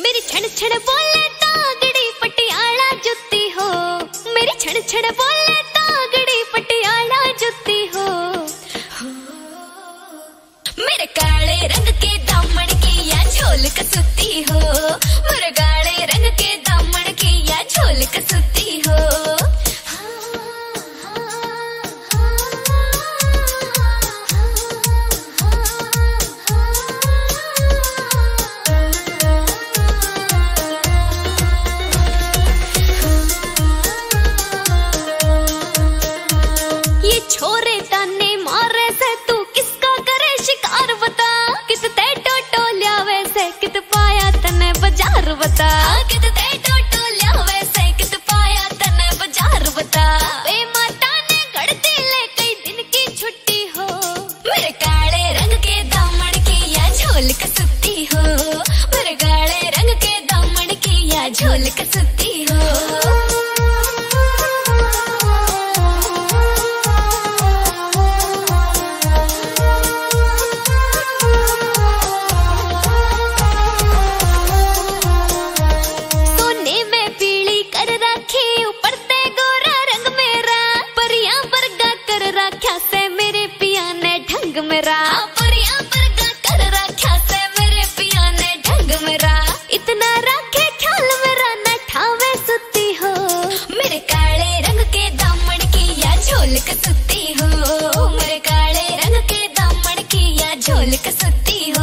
मेरी छड़ छड़ बोले तो तागड़ी पटियाला जुती हो। मेरी छड़ छड़ बोले झोल कसती हो। में पीली कर राखी ऊपर ते गोरा रंग मेरा। परिया वर्गा कर राख्या से मेरे पिया ने ढंग मेरा। सुती हो। मेरे काले रंग के दामन की या झोलक सुती हो। मेरे काले रंग के दामन की या झोलक सुती हो।